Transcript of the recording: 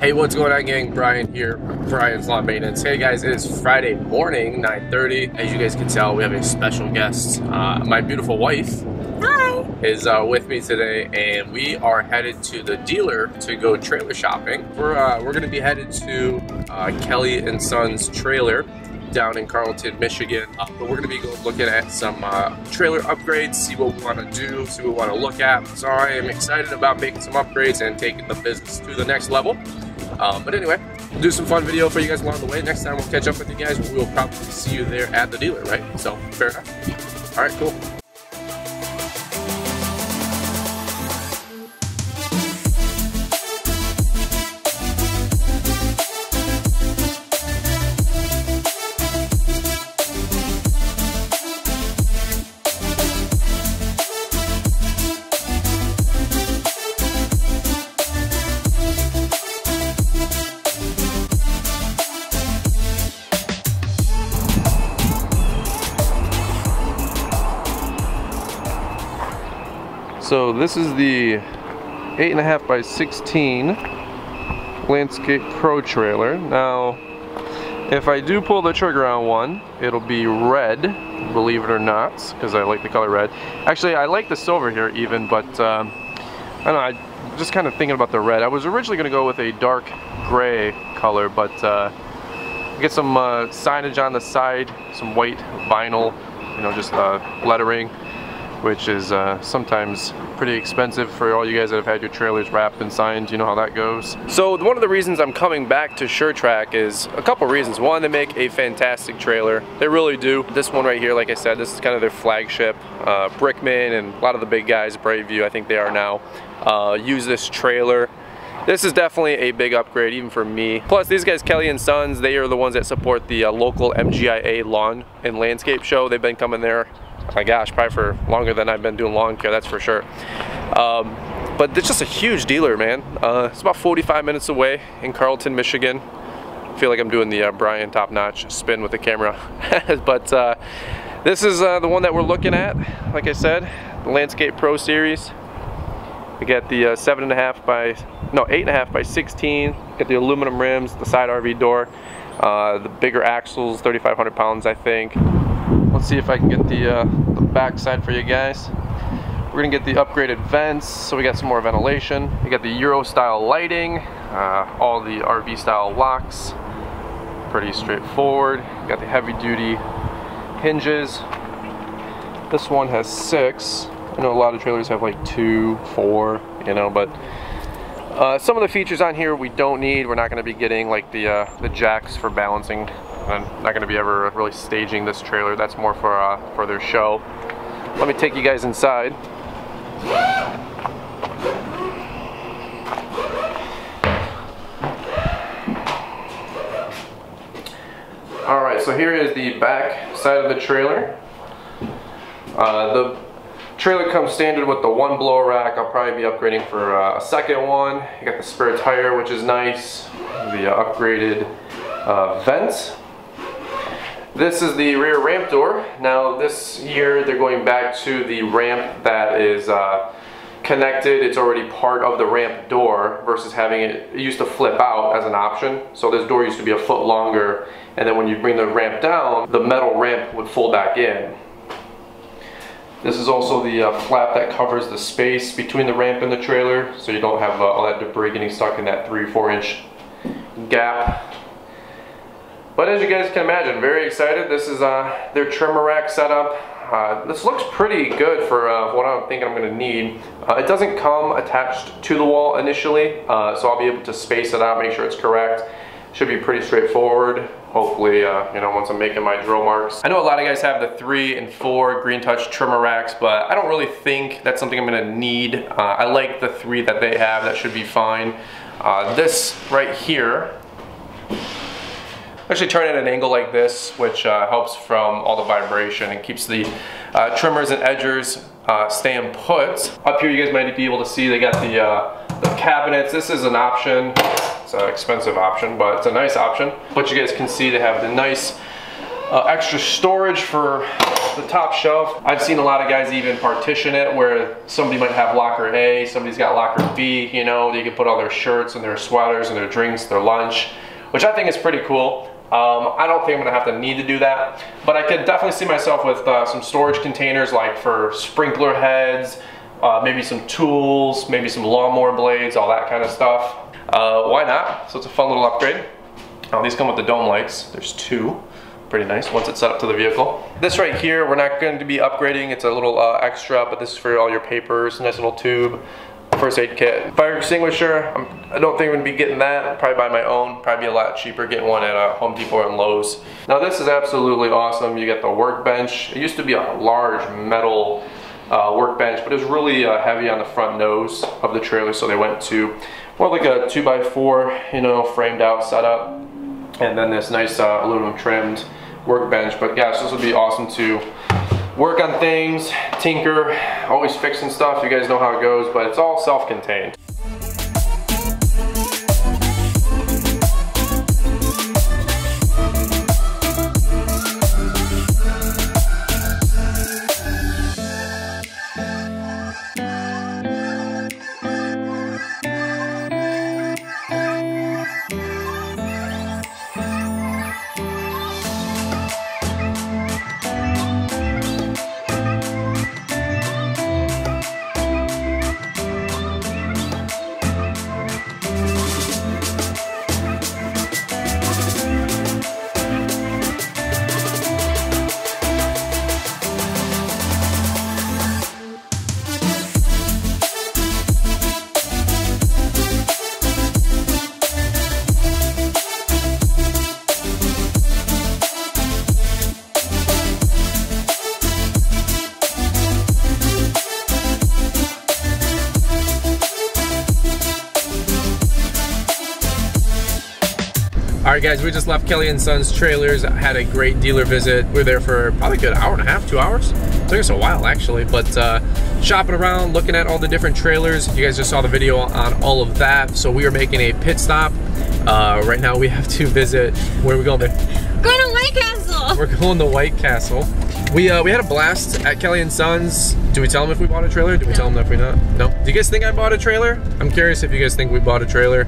Hey, what's going on gang? Brian here, Brian's Lawn Maintenance. Hey guys, it is Friday morning, 9.30. As you guys can tell, we have a special guest. Uh, my beautiful wife Hi. is uh, with me today and we are headed to the dealer to go trailer shopping. We're, uh, we're gonna be headed to uh, Kelley and Sons trailer down in Carleton, Michigan. Uh, but we're gonna be looking at some uh, trailer upgrades, see what we wanna do, see what we wanna look at. So I am excited about making some upgrades and taking the business to the next level. Um, but anyway, we'll do some fun video for you guys along the way. Next time we'll catch up with you guys. We'll probably see you there at the dealer, right? So, fair enough. All right, cool. So this is the eight and a half by 16 Landscape Pro trailer. Now, if I do pull the trigger on one, it'll be red, believe it or not, because I like the color red. Actually, I like the silver here even, but um, I don't know, I just kind of thinking about the red. I was originally gonna go with a dark gray color, but uh, get some uh, signage on the side, some white vinyl, you know, just uh, lettering which is uh, sometimes pretty expensive for all you guys that have had your trailers wrapped and signed. You know how that goes. So one of the reasons I'm coming back to Sure-Trac is a couple reasons. One, they make a fantastic trailer. They really do. This one right here, like I said, this is kind of their flagship. Uh, Brickman and a lot of the big guys, BrightView, I think they are now, uh, use this trailer. This is definitely a big upgrade even for me. Plus these guys, Kelley and Sons, they are the ones that support the uh, local MGIA lawn and landscape show. They've been coming there my gosh, probably for longer than I've been doing lawn care, that's for sure. Um, but it's just a huge dealer, man. Uh, it's about 45 minutes away in Carleton, Michigan. I feel like I'm doing the uh, Brian Top Notch spin with the camera. but uh, this is uh, the one that we're looking at, like I said, the Landscape Pro Series. We got the uh, seven and a half by, no, eight and a half by 16. Got the aluminum rims, the side RV door, uh, the bigger axles, 3,500 pounds, I think. Let's see if I can get the, uh, the back side for you guys. We're gonna get the upgraded vents, so we got some more ventilation. We got the Euro style lighting, uh, all the RV style locks. Pretty straightforward. Got the heavy duty hinges. This one has six. I know a lot of trailers have like two, four, you know, but uh, some of the features on here we don't need. We're not gonna be getting like the, uh, the jacks for balancing I'm not going to be ever really staging this trailer. That's more for, uh, for their show. Let me take you guys inside. Alright, so here is the back side of the trailer. Uh, the trailer comes standard with the one blower rack. I'll probably be upgrading for uh, a second one. You got the spare tire, which is nice. The uh, upgraded vents this is the rear ramp door. Now this year they're going back to the ramp that is uh, connected. It's already part of the ramp door versus having it, it used to flip out as an option. So this door used to be a foot longer and then when you bring the ramp down, the metal ramp would fold back in. This is also the uh, flap that covers the space between the ramp and the trailer so you don't have uh, all that debris getting stuck in that 3-4 inch gap but as you guys can imagine, very excited. This is uh, their trimmer rack setup. Uh, this looks pretty good for uh, what I'm thinking I'm going to need. Uh, it doesn't come attached to the wall initially, uh, so I'll be able to space it out, make sure it's correct. Should be pretty straightforward. Hopefully, uh, you know, once I'm making my drill marks. I know a lot of guys have the three and four Green Touch trimmer racks, but I don't really think that's something I'm gonna need. I like the three that they have, that should be fine. this right here actually turn it at an angle like this, which uh, helps from all the vibration and keeps the uh, trimmers and edgers uh, staying put. Up here you guys might be able to see they got the, uh, the cabinets. This is an option. It's an expensive option, but it's a nice option. But you guys can see they have the nice uh, extra storage for the top shelf. I've seen a lot of guys even partition it where somebody might have locker A, somebody's got locker B, you know, they can put all their shirts and their sweaters and their drinks, their lunch, which I think is pretty cool. Um, I don't think I'm gonna have to need to do that, but I could definitely see myself with uh, some storage containers like for sprinkler heads, uh, maybe some tools, maybe some lawnmower blades, all that kind of stuff. Uh, why not? So it's a fun little upgrade. Now these come with the dome lights. There's two. Pretty nice once it's set up to the vehicle. This right here, we're not going to be upgrading. It's a little uh, extra, but this is for all your papers. Nice little tube. First aid kit. Fire extinguisher, I'm, I do not think I'm to be getting that. Probably buy my own. Probably a lot cheaper getting one at uh, Home Depot and Lowe's. Now this is absolutely awesome. You get the workbench. It used to be a large metal uh, workbench, but it was really uh, heavy on the front nose of the trailer, so they went to more like a 2x4, you know, framed out setup. And then this nice uh, aluminum trimmed workbench. But yeah, this would be awesome to work on things, tinker, always fixing stuff. You guys know how it goes, but it's all self-contained. Guys, we just left Kelley and Sons trailers. Had a great dealer visit. We were there for probably a good hour and a half, two hours. It took us a while, actually, but uh, shopping around, looking at all the different trailers. You guys just saw the video on all of that. So we are making a pit stop. Uh, right now, we have to visit. Where are we going? Going to White Castle. We're going to White Castle. We uh, we had a blast at Kelley and Sons. Do we tell them if we bought a trailer? Do we no. tell them if we not? No. Do you guys think I bought a trailer? I'm curious if you guys think we bought a trailer.